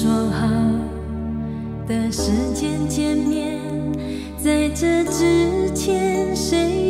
说好的时间见面在这之前谁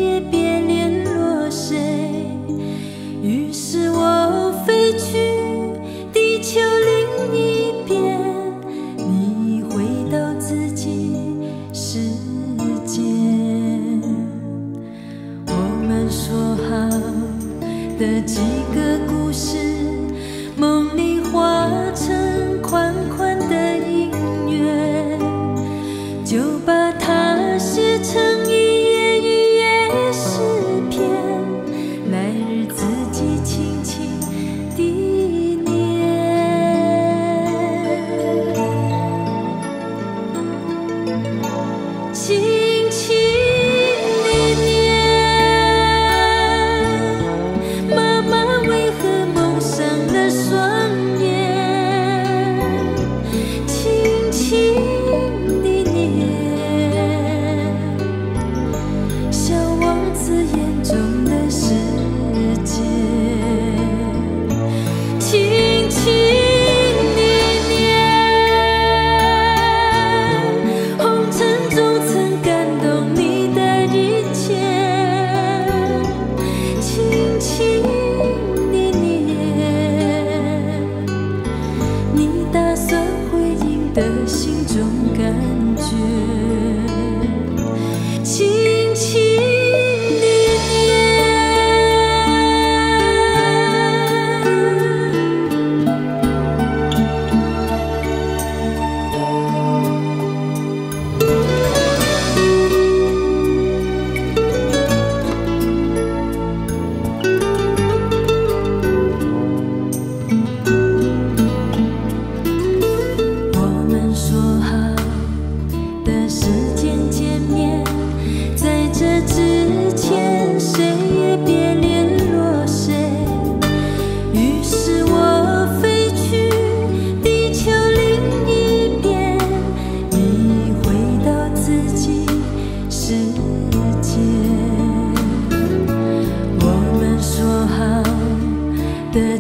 的